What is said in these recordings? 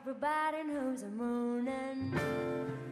Everybody knows I'm moaning.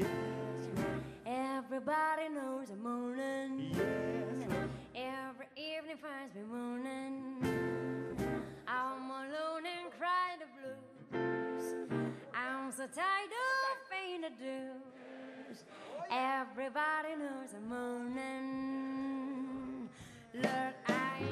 Yes. Everybody knows I'm moaning. Yes. Every evening finds me moaning. I'm alone and cry the blues. I'm so tired of paying the dues. Everybody knows I'm moaning. Lord, I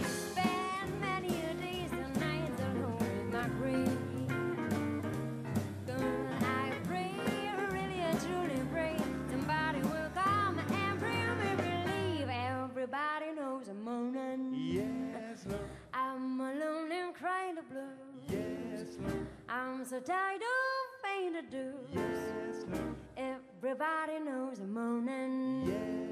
so tired of paying the dues. Yes, Everybody knows I'm moaning. Yes,